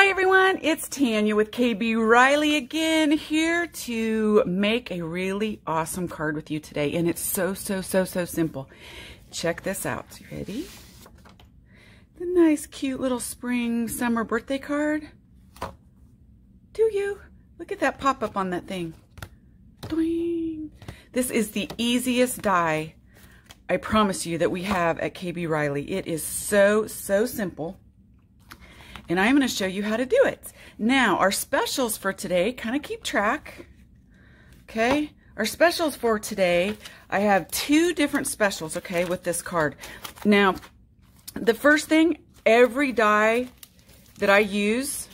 Hi everyone, it's Tanya with KB Riley again here to make a really awesome card with you today. And it's so, so, so, so simple. Check this out. You ready? The nice, cute little spring summer birthday card. Do you? Look at that pop up on that thing. Doing. This is the easiest die, I promise you, that we have at KB Riley. It is so, so simple and I'm going to show you how to do it. Now, our specials for today, kind of keep track, okay? Our specials for today, I have two different specials, okay, with this card. Now, the first thing, every die that I use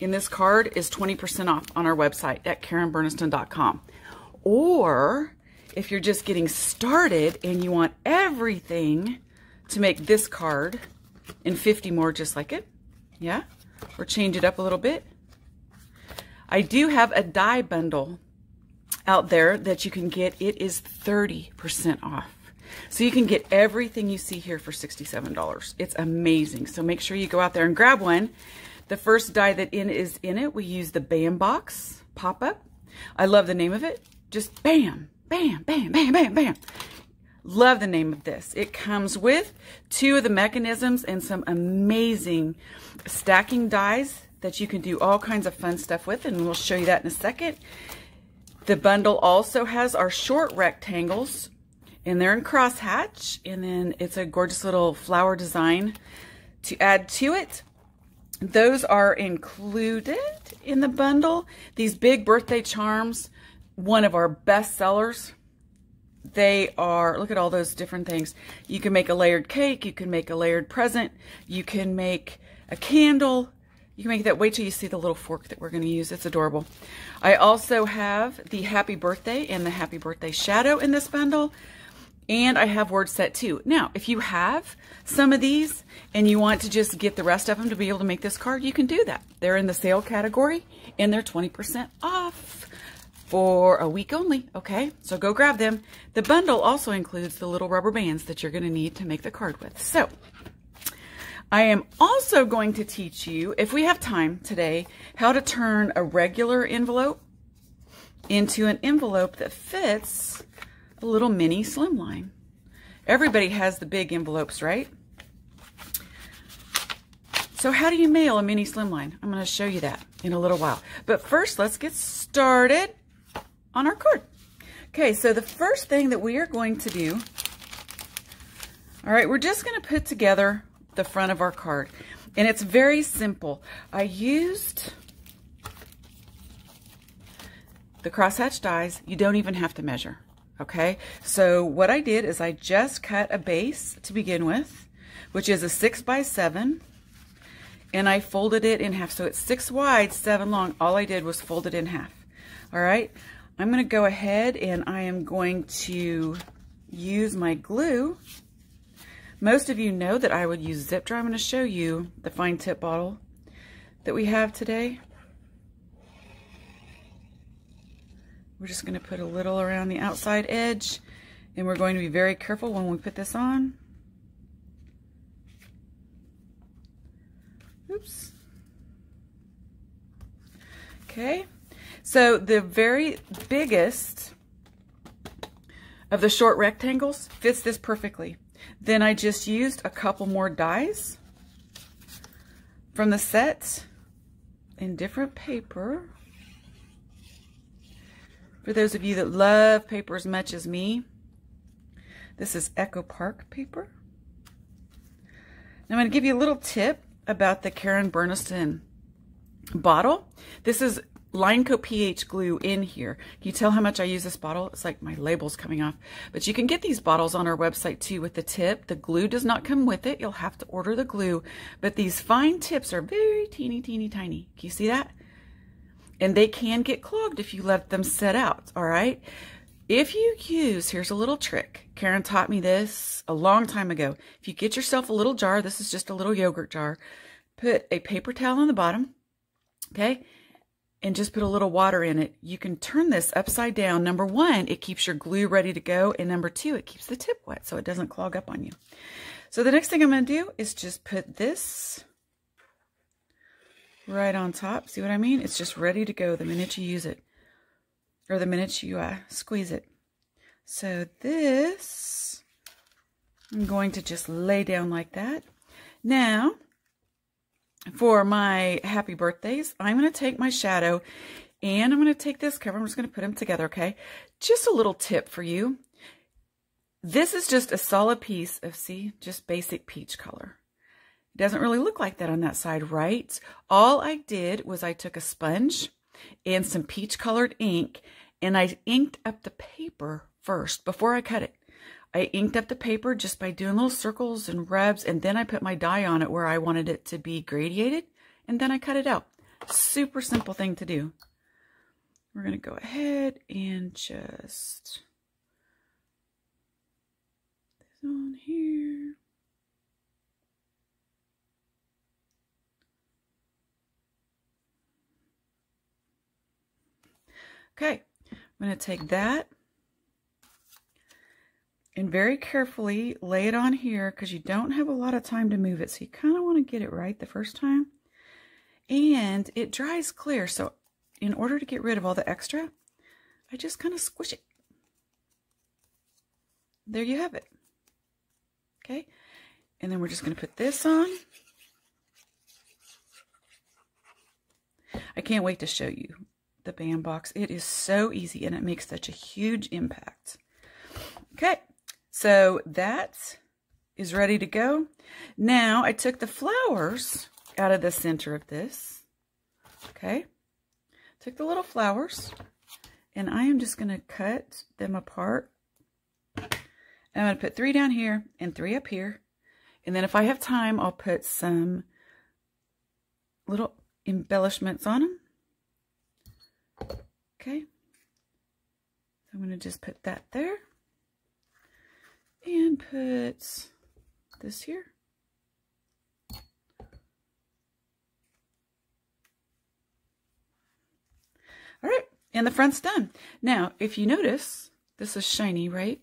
in this card is 20% off on our website at KarenBurniston.com. Or, if you're just getting started and you want everything to make this card and 50 more just like it, yeah? Or change it up a little bit. I do have a die bundle out there that you can get. It is 30% off. So you can get everything you see here for $67. It's amazing. So make sure you go out there and grab one. The first die that in is in it, we use the BAM box pop-up. I love the name of it. Just bam, bam, bam, bam, bam, bam. Love the name of this. It comes with two of the mechanisms and some amazing stacking dies that you can do all kinds of fun stuff with, and we'll show you that in a second. The bundle also has our short rectangles, and they're in crosshatch, and then it's a gorgeous little flower design to add to it. Those are included in the bundle. These big birthday charms, one of our best sellers they are, look at all those different things. You can make a layered cake. You can make a layered present. You can make a candle. You can make that. Wait till you see the little fork that we're going to use. It's adorable. I also have the happy birthday and the happy birthday shadow in this bundle. And I have word set too. Now, if you have some of these and you want to just get the rest of them to be able to make this card, you can do that. They're in the sale category and they're 20% off for a week only. Okay, so go grab them. The bundle also includes the little rubber bands that you're going to need to make the card with. So I am also going to teach you, if we have time today, how to turn a regular envelope into an envelope that fits a little mini slimline. Everybody has the big envelopes, right? So how do you mail a mini slimline? I'm going to show you that in a little while. But first, let's get started on our card. Okay, so the first thing that we are going to do, all right, we're just going to put together the front of our card. And it's very simple. I used the crosshatch dies. You don't even have to measure, okay? So what I did is I just cut a base to begin with, which is a six by seven, and I folded it in half. So it's six wide, seven long. All I did was fold it in half, all right? I'm going to go ahead and I am going to use my glue. Most of you know that I would use zip dry. I'm going to show you the fine tip bottle that we have today. We're just going to put a little around the outside edge and we're going to be very careful when we put this on. Oops. Okay. So the very biggest of the short rectangles fits this perfectly. Then I just used a couple more dies from the set in different paper. For those of you that love paper as much as me, this is Echo Park paper. Now I'm going to give you a little tip about the Karen Burniston bottle. This is Lineco pH glue in here. Can you tell how much I use this bottle? It's like my label's coming off. But you can get these bottles on our website too with the tip. The glue does not come with it. You'll have to order the glue. But these fine tips are very teeny, teeny, tiny. Can you see that? And they can get clogged if you let them set out, all right? If you use, here's a little trick. Karen taught me this a long time ago. If you get yourself a little jar, this is just a little yogurt jar, put a paper towel on the bottom, okay? And just put a little water in it. You can turn this upside down. Number one, it keeps your glue ready to go. And number two, it keeps the tip wet so it doesn't clog up on you. So the next thing I'm going to do is just put this right on top. See what I mean? It's just ready to go the minute you use it. Or the minute you uh, squeeze it. So this, I'm going to just lay down like that. Now, for my happy birthdays, I'm going to take my shadow and I'm going to take this cover. I'm just going to put them together, okay? Just a little tip for you. This is just a solid piece of, see, just basic peach color. It doesn't really look like that on that side, right? All I did was I took a sponge and some peach colored ink and I inked up the paper first before I cut it. I inked up the paper just by doing little circles and rubs, and then I put my die on it where I wanted it to be gradiated, and then I cut it out. Super simple thing to do. We're going to go ahead and just this on here. Okay, I'm going to take that and very carefully lay it on here because you don't have a lot of time to move it. So you kind of want to get it right the first time. And it dries clear. So in order to get rid of all the extra, I just kind of squish it. There you have it. Okay. And then we're just going to put this on. I can't wait to show you the band box. It is so easy and it makes such a huge impact. Okay. So that is ready to go. Now I took the flowers out of the center of this. Okay. Took the little flowers and I am just going to cut them apart. I'm going to put three down here and three up here. And then if I have time, I'll put some little embellishments on them. Okay. So I'm going to just put that there and put this here. All right, and the front's done. Now, if you notice, this is shiny, right?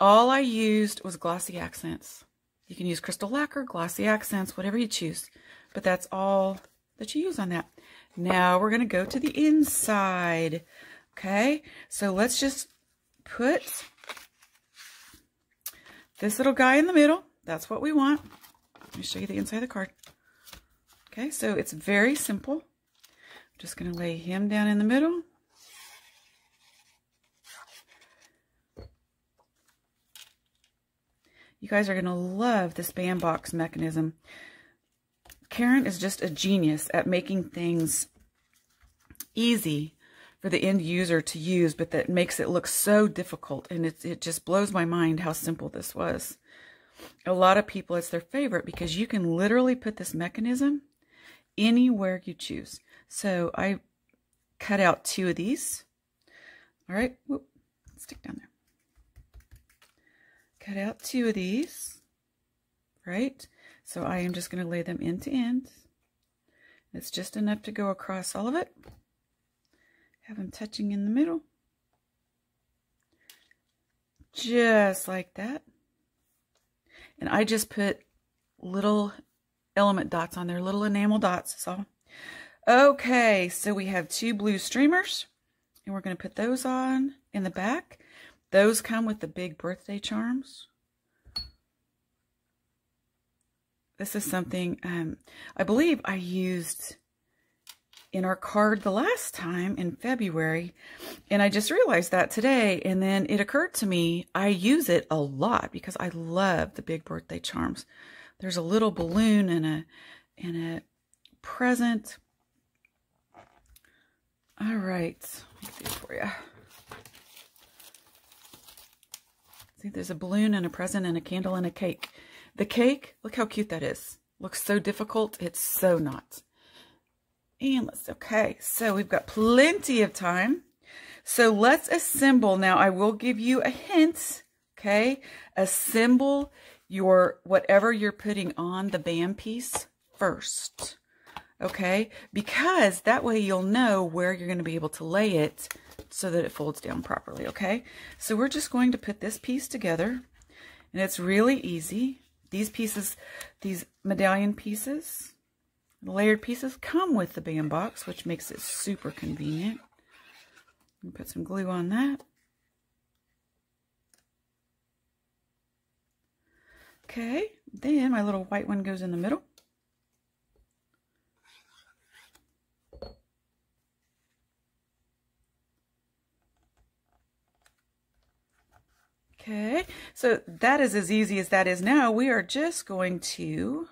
All I used was glossy accents. You can use crystal lacquer, glossy accents, whatever you choose. But that's all that you use on that. Now we're going to go to the inside. Okay, so let's just put this little guy in the middle, that's what we want. Let me show you the inside of the card. Okay, so it's very simple. I'm just going to lay him down in the middle. You guys are going to love this band box mechanism. Karen is just a genius at making things easy for the end user to use, but that makes it look so difficult. And it, it just blows my mind how simple this was. A lot of people, it's their favorite because you can literally put this mechanism anywhere you choose. So I cut out two of these. All right, Whoop. stick down there. Cut out two of these, right? So I am just going to lay them end to end. It's just enough to go across all of it. Have them touching in the middle. Just like that. And I just put little element dots on there, little enamel dots, So, Okay, so we have two blue streamers, and we're going to put those on in the back. Those come with the big birthday charms. This is something um, I believe I used in our card the last time in February. And I just realized that today. And then it occurred to me, I use it a lot because I love the big birthday charms. There's a little balloon and a, and a present. All right, let me see for you. See, there's a balloon and a present and a candle and a cake. The cake, look how cute that is. Looks so difficult. It's so not. And let's, okay, so we've got plenty of time. So let's assemble. Now, I will give you a hint, okay? Assemble your, whatever you're putting on the band piece first, okay? Because that way you'll know where you're going to be able to lay it so that it folds down properly, okay? So we're just going to put this piece together, and it's really easy. These pieces, these medallion pieces, The layered pieces come with the band box, which makes it super convenient. Put some glue on that. Okay, then my little white one goes in the middle. Okay, so that is as easy as that is now. We are just going to,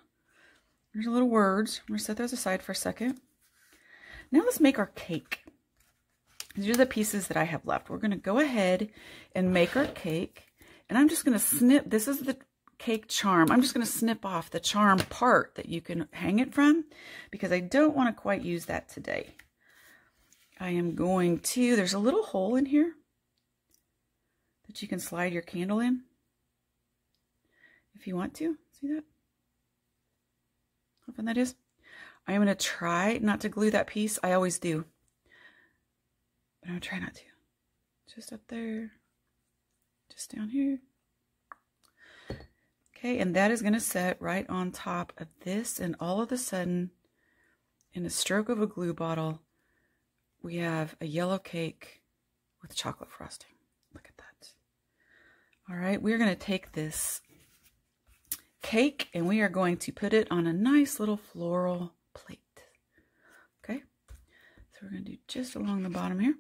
there's a little words. I'm going to set those aside for a second. Now let's make our cake. These are the pieces that I have left. We're going to go ahead and make our cake. And I'm just going to snip, this is the cake charm. I'm just going to snip off the charm part that you can hang it from because I don't want to quite use that today. I am going to, there's a little hole in here that you can slide your candle in if you want to. See that? That is? I am going to try not to glue that piece. I always do. But I'm going to try not to. Just up there. Just down here. Okay, and that is going to set right on top of this. And all of a sudden, in a stroke of a glue bottle, we have a yellow cake with chocolate frosting. Look at that. All right, we're going to take this cake and we are going to put it on a nice little floral plate. Okay, so we're going to do just along the bottom here.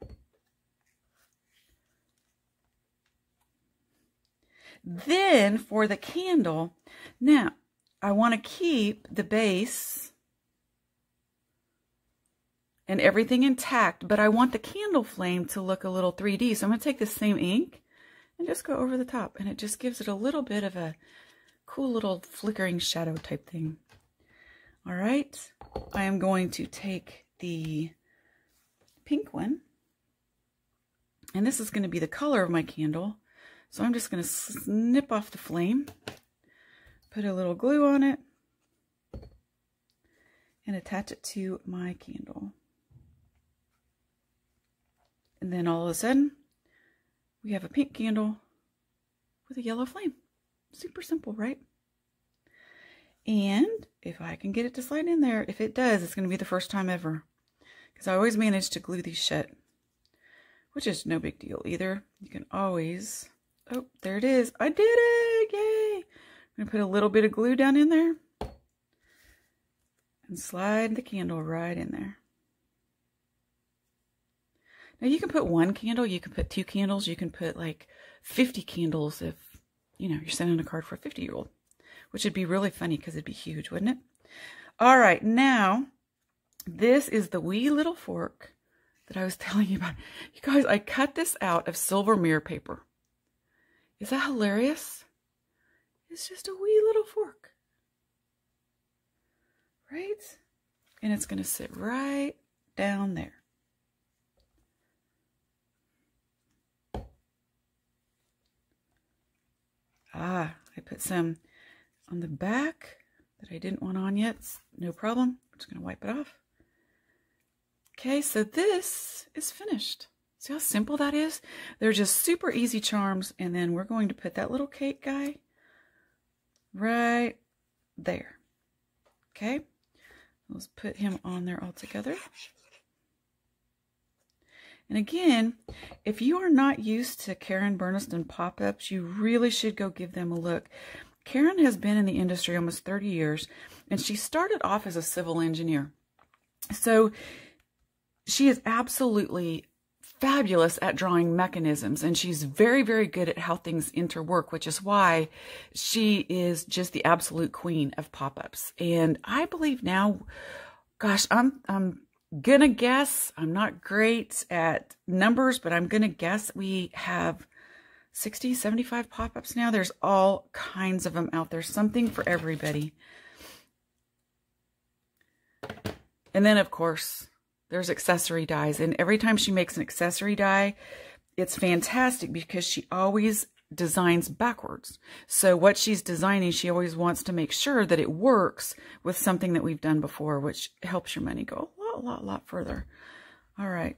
Then for the candle, now I want to keep the base and everything intact, but I want the candle flame to look a little 3D. So I'm going to take the same ink and just go over the top. And it just gives it a little bit of a cool little flickering shadow type thing. All right, I am going to take the pink one. And this is going to be the color of my candle. So I'm just going to snip off the flame, put a little glue on it, and attach it to my candle. And then all of a sudden, we have a pink candle with a yellow flame. Super simple, right? And if I can get it to slide in there, if it does, it's going to be the first time ever. Because I always manage to glue these shut. Which is no big deal either. You can always... Oh, there it is. I did it! Yay! I'm going to put a little bit of glue down in there. And slide the candle right in there. Now you can put one candle, you can put two candles, you can put like 50 candles if, you know, you're sending a card for a 50 year old, which would be really funny because it'd be huge, wouldn't it? All right, now this is the wee little fork that I was telling you about. You guys, I cut this out of silver mirror paper. Is that hilarious? It's just a wee little fork. Right? And it's going to sit right down there. Ah, I put some on the back that I didn't want on yet. No problem. I'm just going to wipe it off. Okay, so this is finished. See how simple that is? They're just super easy charms. And then we're going to put that little cake guy right there. Okay, let's put him on there all together. And again, if you are not used to Karen Burniston pop-ups, you really should go give them a look. Karen has been in the industry almost 30 years, and she started off as a civil engineer. So she is absolutely fabulous at drawing mechanisms and she's very very good at how things interwork which is why she is just the absolute queen of pop-ups and i believe now gosh i'm i'm gonna guess, I'm not great at numbers, but I'm gonna guess we have 60, 75 pop-ups now. There's all kinds of them out there. Something for everybody. And then, of course, there's accessory dies. And every time she makes an accessory die, it's fantastic because she always designs backwards. So what she's designing, she always wants to make sure that it works with something that we've done before, which helps your money go lot, lot, lot further. All right.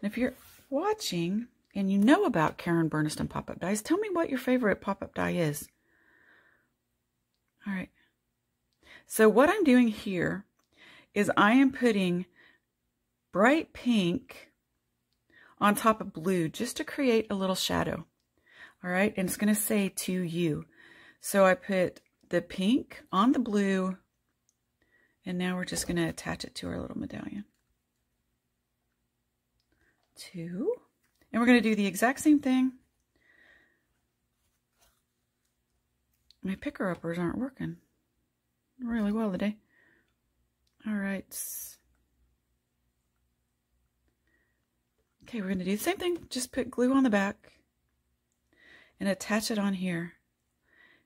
And if you're watching and you know about Karen Burniston pop-up dies, tell me what your favorite pop-up die is. All right. So what I'm doing here is I am putting bright pink on top of blue just to create a little shadow. All right, and it's going to say to you. So I put the pink on the blue, and now we're just going to attach it to our little medallion. Two, and we're going to do the exact same thing. My picker uppers aren't working really well today. All right. Okay, we're going to do the same thing. Just put glue on the back and attach it on here.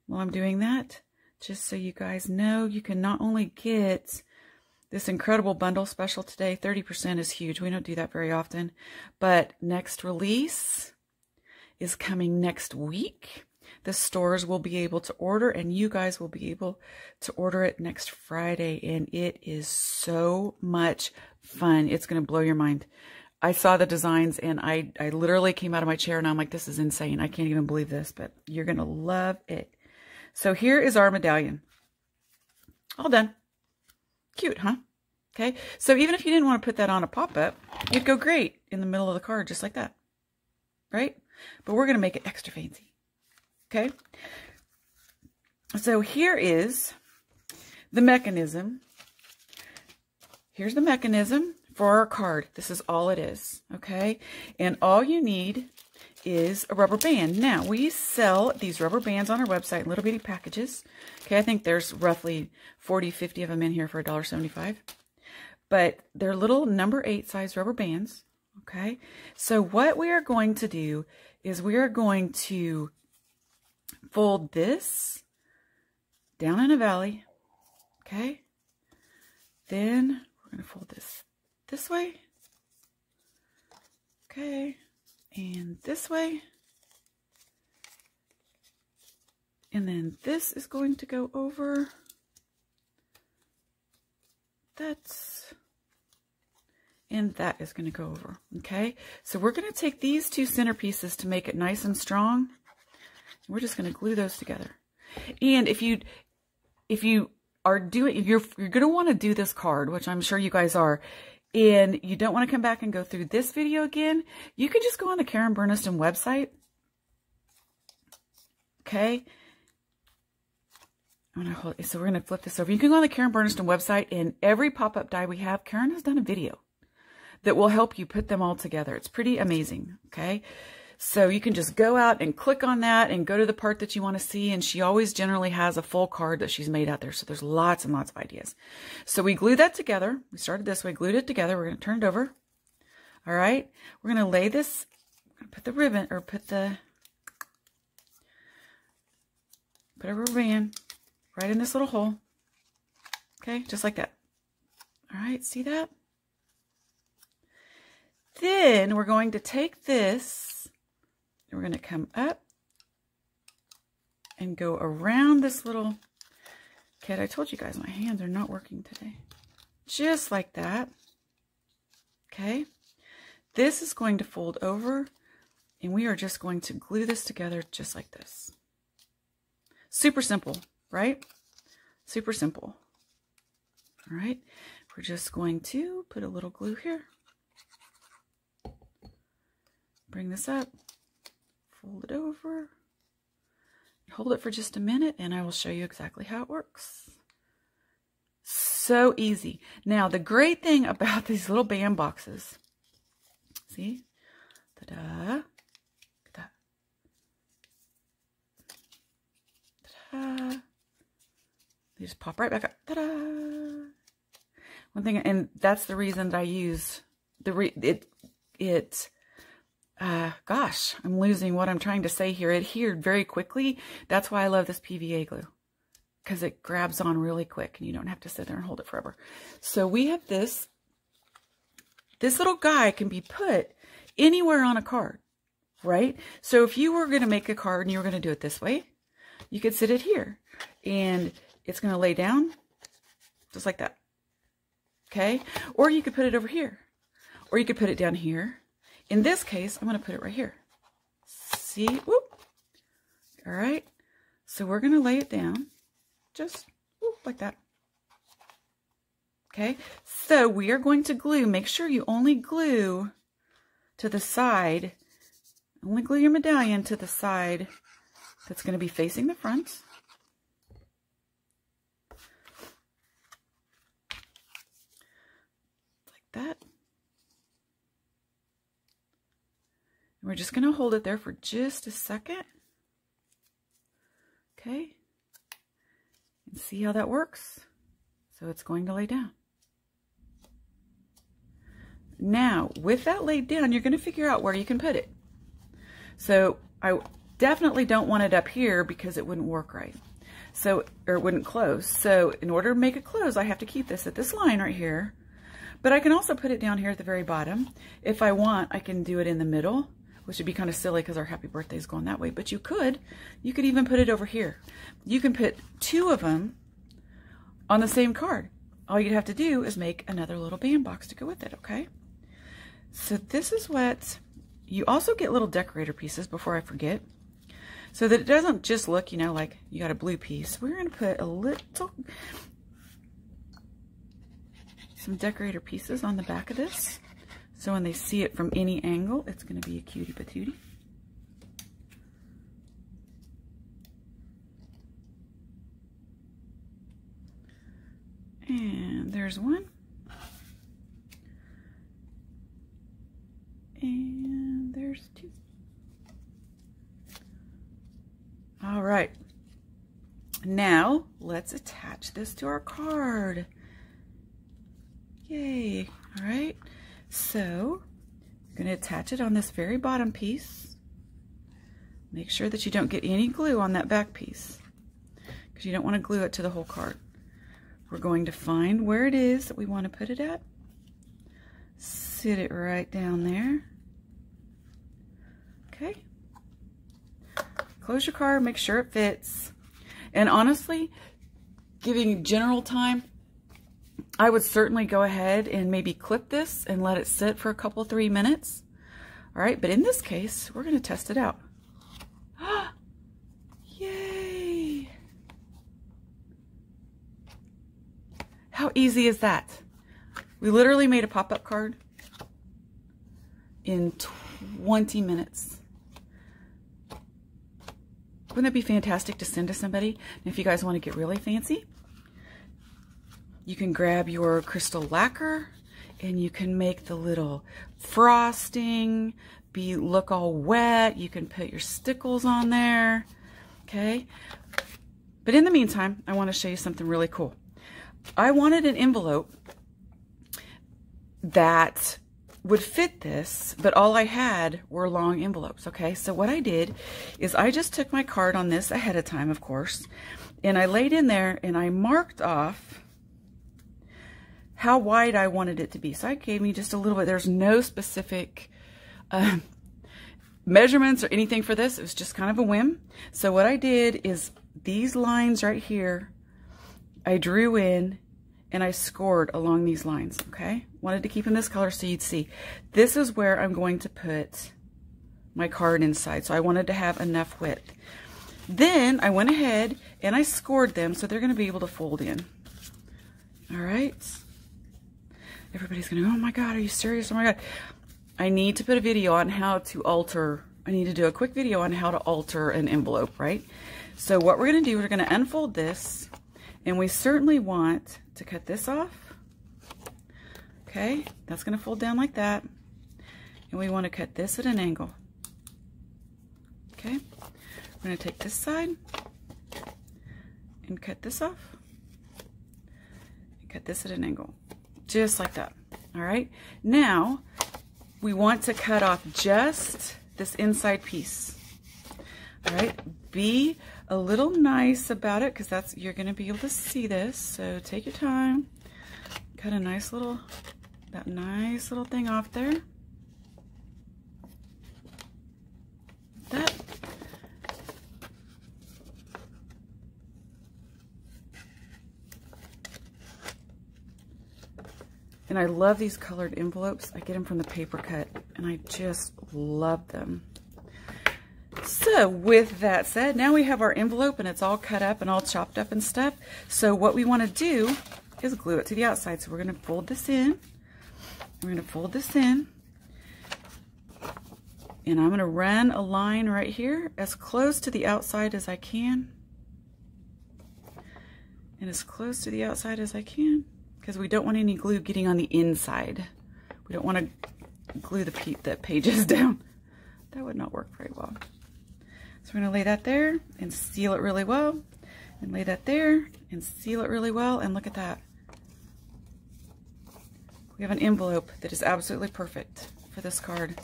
While I'm doing that, just so you guys know, you can not only get this incredible bundle special today, 30% is huge. We don't do that very often. But next release is coming next week the stores will be able to order and you guys will be able to order it next Friday. And it is so much fun. It's going to blow your mind. I saw the designs and I, I literally came out of my chair and I'm like, this is insane. I can't even believe this, but you're going to love it. So here is our medallion. All done. Cute, huh? Okay. So even if you didn't want to put that on a pop-up, it'd go great in the middle of the card, just like that. Right? But we're going to make it extra fancy. Okay. So here is the mechanism. Here's the mechanism for our card. This is all it is. Okay. And all you need is a rubber band. Now, we sell these rubber bands on our website in little bitty packages. Okay, I think there's roughly 40, 50 of them in here for $1.75. But they're little number eight size rubber bands. Okay, so what we are going to do is we are going to fold this down in a valley, okay? Then we're going to fold this this way, okay? And this way. And then this is going to go over. That's, and that is going to go over, okay? So we're going to take these two centerpieces to make it nice and strong we're just going to glue those together. And if you, if you are doing, you're, you're going to want to do this card, which I'm sure you guys are, and you don't want to come back and go through this video again, you can just go on the Karen Burniston website. Okay. I'm gonna hold, so we're going to flip this over. You can go on the Karen Burniston website and every pop-up die we have, Karen has done a video that will help you put them all together. It's pretty amazing. Okay. So you can just go out and click on that and go to the part that you want to see. And she always generally has a full card that she's made out there. So there's lots and lots of ideas. So we glue that together. We started this way, glued it together. We're going to turn it over. All right. We're going to lay this, put the ribbon or put the, put a rubber band right in this little hole. Okay. Just like that. All right. See that? Then we're going to take this we're going to come up and go around this little kit. I told you guys my hands are not working today. Just like that. Okay. This is going to fold over and we are just going to glue this together just like this. Super simple, right? Super simple. All right. We're just going to put a little glue here. Bring this up fold it over, hold it for just a minute, and I will show you exactly how it works. So easy. Now, the great thing about these little band boxes, see? Ta-da. Ta-da. They just pop right back up. Ta-da. One thing, and that's the reason that I use the re it it uh, gosh, I'm losing what I'm trying to say here. It adhered very quickly. That's why I love this PVA glue because it grabs on really quick and you don't have to sit there and hold it forever. So we have this. This little guy can be put anywhere on a card, right? So if you were going to make a card and you were going to do it this way, you could sit it here and it's going to lay down just like that. Okay. Or you could put it over here or you could put it down here in this case, I'm going to put it right here. See? Whoop. All right. So we're going to lay it down just whoop, like that. Okay, so we are going to glue. Make sure you only glue to the side. Only glue your medallion to the side that's going to be facing the front. Like that. We're just going to hold it there for just a second. Okay. And see how that works. So it's going to lay down. Now, with that laid down, you're going to figure out where you can put it. So I definitely don't want it up here because it wouldn't work right. So, or it wouldn't close. So in order to make it close, I have to keep this at this line right here. But I can also put it down here at the very bottom. If I want, I can do it in the middle, which would be kind of silly because our happy birthday is going that way. But you could, you could even put it over here. You can put two of them on the same card. All you'd have to do is make another little band box to go with it, okay? So this is what, you also get little decorator pieces before I forget. So that it doesn't just look, you know, like you got a blue piece. We're going to put a little, some decorator pieces on the back of this. So when they see it from any angle, it's going to be a cutie patootie. And there's one. And there's two. All right. Now, let's attach this to our card. Yay. All right. So, you're going to attach it on this very bottom piece. Make sure that you don't get any glue on that back piece because you don't want to glue it to the whole card. We're going to find where it is that we want to put it at. Sit it right down there. Okay. Close your card, make sure it fits. And honestly, giving general time, I would certainly go ahead and maybe clip this and let it sit for a couple, three minutes. All right, but in this case, we're going to test it out. Yay! How easy is that? We literally made a pop-up card in 20 minutes. Wouldn't that be fantastic to send to somebody? And if you guys want to get really fancy, you can grab your crystal lacquer and you can make the little frosting be look all wet. You can put your stickles on there, okay? But in the meantime, I want to show you something really cool. I wanted an envelope that would fit this, but all I had were long envelopes, okay? So what I did is I just took my card on this ahead of time, of course, and I laid in there and I marked off how wide I wanted it to be. So I gave me just a little bit. There's no specific uh, measurements or anything for this. It was just kind of a whim. So what I did is these lines right here, I drew in and I scored along these lines, okay? Wanted to keep in this color so you'd see. This is where I'm going to put my card inside. So I wanted to have enough width. Then I went ahead and I scored them so they're going to be able to fold in. All right. Everybody's to, oh my God, are you serious? Oh my God. I need to put a video on how to alter, I need to do a quick video on how to alter an envelope, right? So what we're to do, we're to unfold this and we certainly want to cut this off. Okay, that's to fold down like that. And we want to cut this at an angle. Okay, we're to take this side and cut this off. And cut this at an angle, just like that. All right, now we want to cut off just this inside piece. All right, be a little nice about it because that's you're going to be able to see this. So take your time. Cut a nice little, that nice little thing off there. That. And I love these colored envelopes. I get them from the paper cut and I just love them. So with that said, now we have our envelope and it's all cut up and all chopped up and stuff. So what we want to do is glue it to the outside. So we're going to fold this in. We're going to fold this in. And I'm going to run a line right here as close to the outside as I can. And as close to the outside as I can because we don't want any glue getting on the inside. We don't want to glue the, the pages down. That would not work very well. So we're going to lay that there and seal it really well. And lay that there and seal it really well. And look at that. We have an envelope that is absolutely perfect for this card.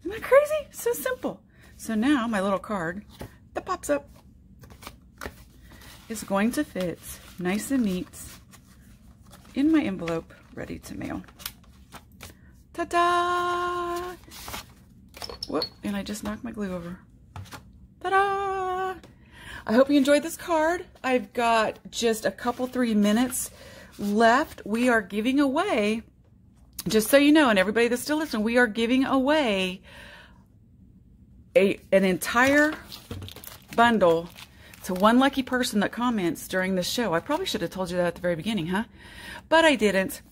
Isn't that crazy? So simple. So now my little card that pops up is going to fit nice and neat in my envelope ready to mail. Ta-da! Whoop, and I just knocked my glue over. Ta-da! I hope you enjoyed this card. I've got just a couple, three minutes left. We are giving away, just so you know, and everybody that's still listening, we are giving away a an entire bundle to one lucky person that comments during the show. I probably should have told you that at the very beginning, huh? But I didn't.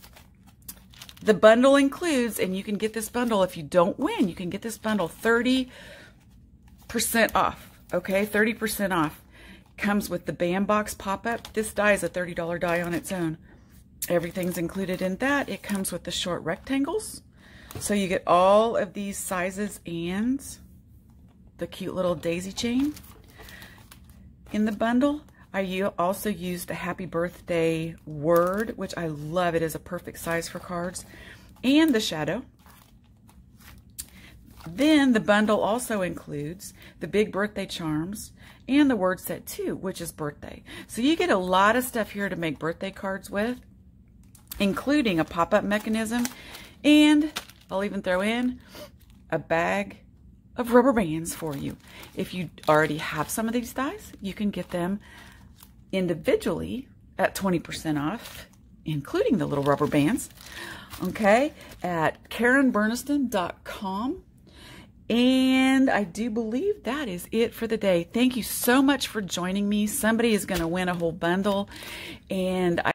The bundle includes, and you can get this bundle if you don't win, you can get this bundle 30% off, okay? 30% off. Comes with the Bambox pop-up. This die is a $30 die on its own. Everything's included in that. It comes with the short rectangles. So you get all of these sizes and the cute little daisy chain in the bundle. I also used the happy birthday word, which I love. It is a perfect size for cards. And the shadow. Then the bundle also includes the big birthday charms and the word set too, which is birthday. So you get a lot of stuff here to make birthday cards with, including a pop-up mechanism. And I'll even throw in a bag of rubber bands for you. If you already have some of these dies, you can get them individually at 20% off, including the little rubber bands, okay, at KarenBurniston.com. And I do believe that is it for the day. Thank you so much for joining me. Somebody is going to win a whole bundle. And I